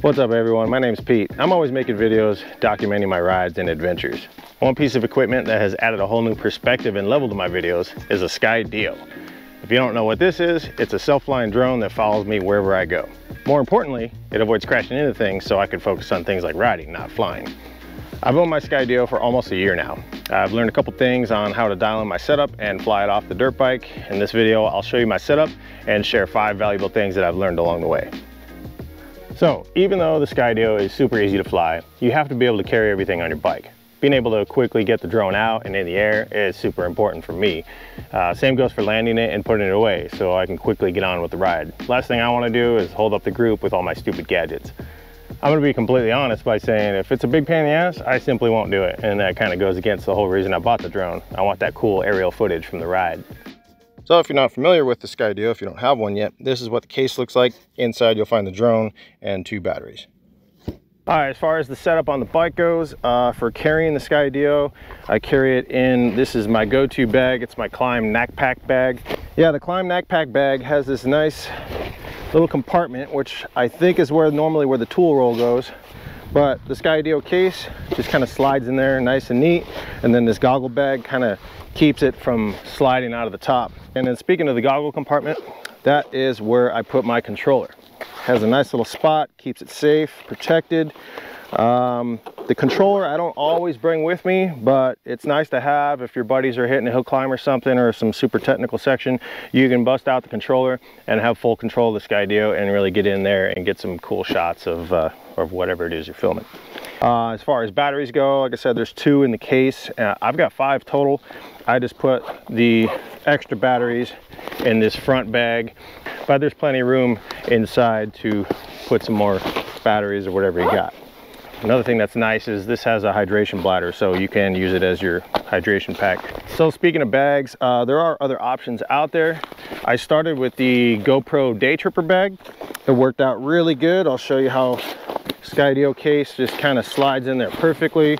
What's up everyone, my name's Pete. I'm always making videos documenting my rides and adventures. One piece of equipment that has added a whole new perspective and level to my videos is a Sky Skydio. If you don't know what this is, it's a self-flying drone that follows me wherever I go. More importantly, it avoids crashing into things so I can focus on things like riding, not flying. I've owned my Sky Skydio for almost a year now. I've learned a couple things on how to dial in my setup and fly it off the dirt bike. In this video, I'll show you my setup and share five valuable things that I've learned along the way. So even though the Skydio is super easy to fly, you have to be able to carry everything on your bike. Being able to quickly get the drone out and in the air is super important for me. Uh, same goes for landing it and putting it away so I can quickly get on with the ride. Last thing I wanna do is hold up the group with all my stupid gadgets. I'm gonna be completely honest by saying if it's a big pain in the ass, I simply won't do it. And that kind of goes against the whole reason I bought the drone. I want that cool aerial footage from the ride. So if you're not familiar with the Skydio, if you don't have one yet, this is what the case looks like. Inside you'll find the drone and two batteries. All right, as far as the setup on the bike goes, uh, for carrying the Skydio, I carry it in, this is my go-to bag. It's my Klim Pack bag. Yeah, the Klim Pack bag has this nice little compartment, which I think is where normally where the tool roll goes. But the Skydio case just kind of slides in there nice and neat. And then this goggle bag kind of keeps it from sliding out of the top. And then speaking of the goggle compartment, that is where I put my controller. Has a nice little spot, keeps it safe, protected. Um, the controller I don't always bring with me, but it's nice to have if your buddies are hitting a hill climb or something or some super technical section, you can bust out the controller and have full control of the Skydio and really get in there and get some cool shots of, uh, of whatever it is you're filming. Uh, as far as batteries go, like I said, there's two in the case. Uh, I've got five total. I just put the extra batteries in this front bag, but there's plenty of room inside to put some more batteries or whatever you got. Another thing that's nice is this has a hydration bladder, so you can use it as your hydration pack. So speaking of bags, uh, there are other options out there. I started with the GoPro Day Tripper bag. It worked out really good. I'll show you how Skydio case just kind of slides in there perfectly.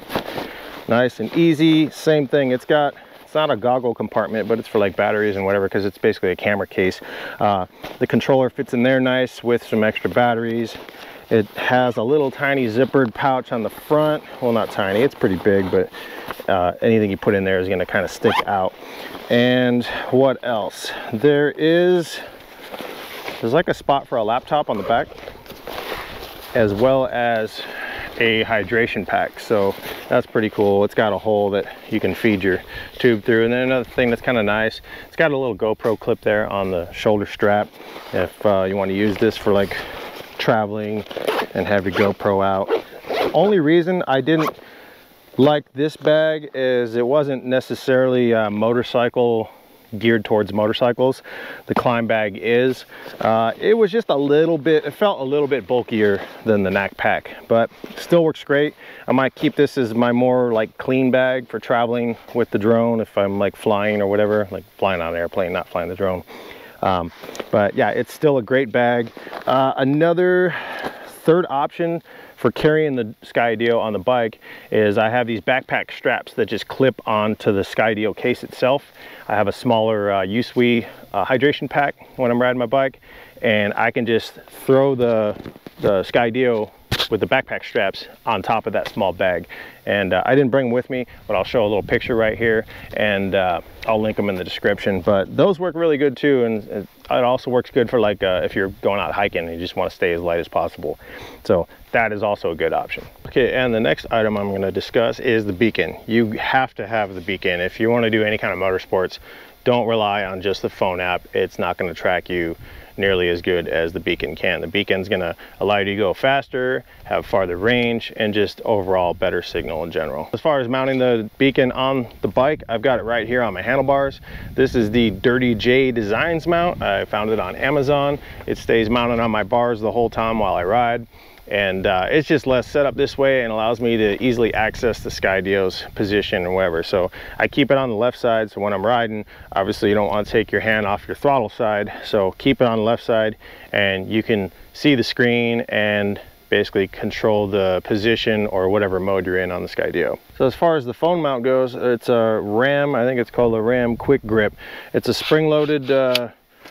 Nice and easy. Same thing, it's got it's not a goggle compartment, but it's for like batteries and whatever because it's basically a camera case. Uh, the controller fits in there nice with some extra batteries. It has a little tiny zippered pouch on the front. Well, not tiny, it's pretty big, but uh, anything you put in there is gonna kind of stick out. And what else? There is, there's like a spot for a laptop on the back, as well as a hydration pack. So that's pretty cool. It's got a hole that you can feed your tube through. And then another thing that's kind of nice, it's got a little GoPro clip there on the shoulder strap. If uh, you want to use this for like traveling and have your GoPro out. Only reason I didn't like this bag is it wasn't necessarily a motorcycle geared towards motorcycles. The Klim bag is. Uh, it was just a little bit it felt a little bit bulkier than the Nac Pak but still works great. I might keep this as my more like clean bag for traveling with the drone if i'm like flying or whatever like flying on an airplane not flying the drone um, but yeah it's still a great bag uh, another third option for carrying the Skydio on the bike is I have these backpack straps that just clip onto the Skydio case itself. I have a smaller uh, USWE uh, hydration pack when I'm riding my bike and I can just throw the, the Skydio with the backpack straps on top of that small bag. And uh, I didn't bring them with me, but I'll show a little picture right here and uh, I'll link them in the description. But those work really good too. And it also works good for like uh, if you're going out hiking and you just want to stay as light as possible. So that is also a good option. Okay, and the next item I'm gonna discuss is the beacon. You have to have the beacon. If you wanna do any kind of motorsports, don't rely on just the phone app. It's not gonna track you nearly as good as the beacon can. The beacon's gonna allow you to go faster, have farther range, and just overall better signal in general. As far as mounting the beacon on the bike, I've got it right here on my handlebars. This is the Dirty J Designs mount. I found it on Amazon. It stays mounted on my bars the whole time while I ride and uh, it's just less set up this way and allows me to easily access the Skydio's position or whatever. So I keep it on the left side. So when I'm riding, obviously you don't want to take your hand off your throttle side. So keep it on the left side and you can see the screen and basically control the position or whatever mode you're in on the Skydio. So as far as the phone mount goes, it's a Ram, I think it's called a Ram Quick Grip. It's a spring-loaded uh,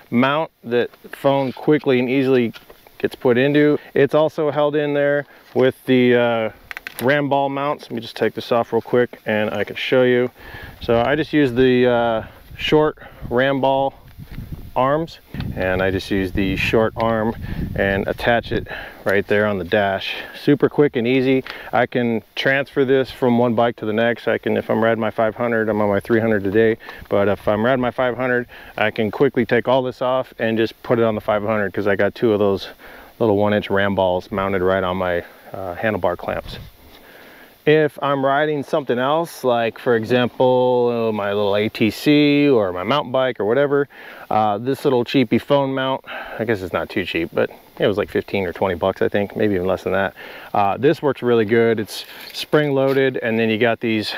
mount that phone quickly and easily gets put into. It's also held in there with the uh, ram ball mounts. Let me just take this off real quick and I can show you. So I just use the uh, short ram ball arms and I just use the short arm and attach it right there on the dash. Super quick and easy. I can transfer this from one bike to the next. I can if I'm riding my 500 I'm on my 300 today but if I'm riding my 500 I can quickly take all this off and just put it on the 500 because I got two of those little one inch ram balls mounted right on my uh, handlebar clamps if I'm riding something else, like for example, my little ATC or my mountain bike or whatever, uh, this little cheapy phone mount, I guess it's not too cheap, but it was like 15 or 20 bucks, I think, maybe even less than that. Uh, this works really good. It's spring loaded and then you got these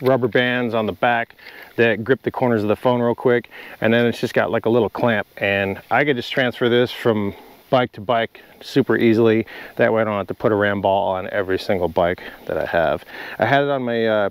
rubber bands on the back that grip the corners of the phone real quick. And then it's just got like a little clamp and I could just transfer this from bike to bike super easily. That way I don't have to put a ram ball on every single bike that I have. I had it on my uh,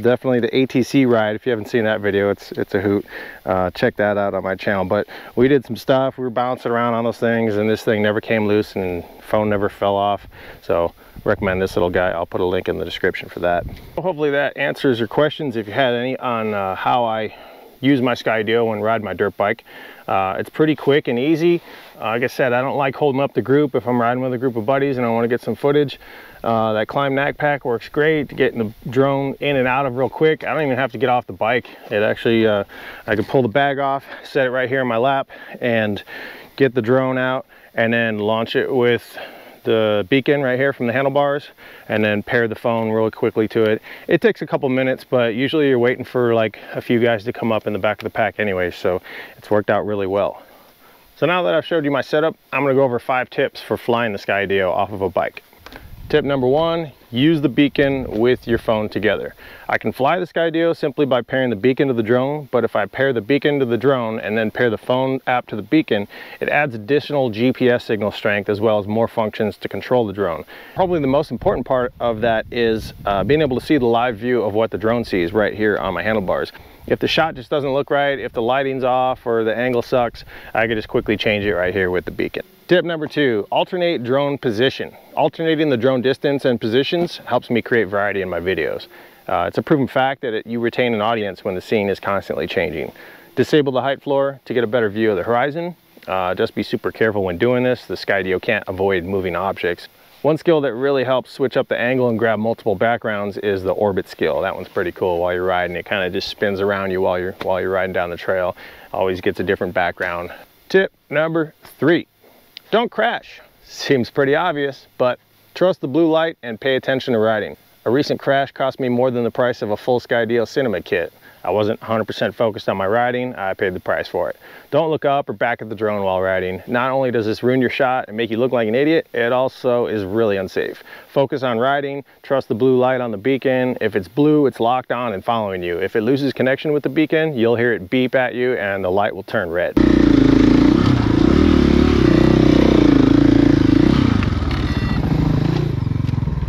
definitely the ATC ride. If you haven't seen that video, it's it's a hoot. Uh, check that out on my channel. But we did some stuff. We were bouncing around on those things and this thing never came loose and phone never fell off. So recommend this little guy. I'll put a link in the description for that. Hopefully that answers your questions if you had any on uh, how I use my Skydio when ride my dirt bike. Uh, it's pretty quick and easy. Uh, like I said, I don't like holding up the group if I'm riding with a group of buddies and I want to get some footage. Uh, that Klim Nac Pak works great to get the drone in and out of real quick. I don't even have to get off the bike. It actually, uh, I can pull the bag off, set it right here in my lap and get the drone out and then launch it with the beacon right here from the handlebars and then pair the phone really quickly to it. It takes a couple minutes, but usually you're waiting for like a few guys to come up in the back of the pack anyway, so it's worked out really well. So now that I've showed you my setup, I'm gonna go over five tips for flying the Skydio off of a bike. Tip number one, use the beacon with your phone together. I can fly the Skydio simply by pairing the beacon to the drone, but if I pair the beacon to the drone and then pair the phone app to the beacon, it adds additional GPS signal strength as well as more functions to control the drone. Probably the most important part of that is uh, being able to see the live view of what the drone sees right here on my handlebars. If the shot just doesn't look right, if the lighting's off or the angle sucks, I can just quickly change it right here with the beacon. Tip number two, alternate drone position. Alternating the drone distance and positions helps me create variety in my videos. Uh, it's a proven fact that it, you retain an audience when the scene is constantly changing. Disable the height floor to get a better view of the horizon. Uh, just be super careful when doing this. The Skydio can't avoid moving objects. One skill that really helps switch up the angle and grab multiple backgrounds is the orbit skill. That one's pretty cool while you're riding. It kind of just spins around you while you're while you're riding down the trail. Always gets a different background. Tip number three, don't crash. Seems pretty obvious, but trust the blue light and pay attention to riding. A recent crash cost me more than the price of a full Skydio Cinema kit. I wasn't 100% focused on my riding, I paid the price for it. Don't look up or back at the drone while riding. Not only does this ruin your shot and make you look like an idiot, it also is really unsafe. Focus on riding, trust the blue light on the beacon. If it's blue, it's locked on and following you. If it loses connection with the beacon, you'll hear it beep at you and the light will turn red.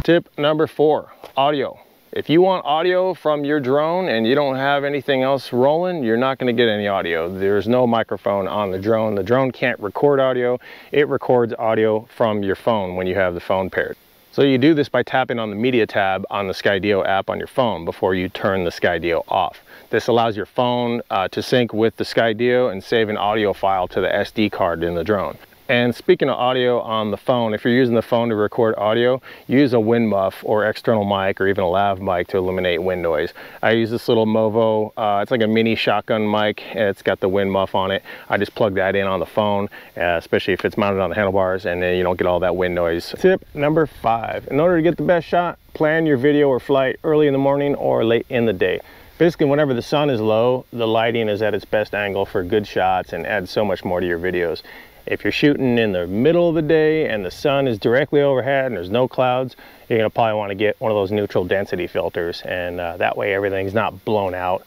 Tip number four, audio. If you want audio from your drone and you don't have anything else rolling, you're not gonna get any audio. There's no microphone on the drone. The drone can't record audio. It records audio from your phone when you have the phone paired. So you do this by tapping on the media tab on the Skydio app on your phone before you turn the Skydio off. This allows your phone uh, to sync with the Skydio and save an audio file to the SD card in the drone. And speaking of audio on the phone, if you're using the phone to record audio, use a wind muff or external mic or even a lav mic to eliminate wind noise. I use this little Movo, uh, it's like a mini shotgun mic. And it's got the wind muff on it. I just plug that in on the phone, uh, especially if it's mounted on the handlebars and then you don't get all that wind noise. Tip number five, in order to get the best shot, plan your video or flight early in the morning or late in the day. Basically, whenever the sun is low, the lighting is at its best angle for good shots and adds so much more to your videos. If you're shooting in the middle of the day and the sun is directly overhead and there's no clouds, you're gonna probably wanna get one of those neutral density filters and uh, that way everything's not blown out.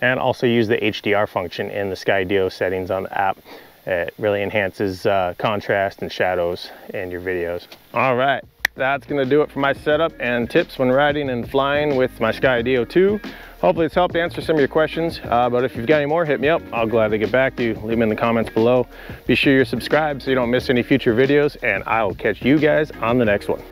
And also use the HDR function in the Skydio settings on the app. It really enhances uh, contrast and shadows in your videos. All right, that's gonna do it for my setup and tips when riding and flying with my Skydio 2. Hopefully it's helped answer some of your questions, uh, but if you've got any more, hit me up. I'll gladly get back to you. Leave them in the comments below. Be sure you're subscribed so you don't miss any future videos, and I'll catch you guys on the next one.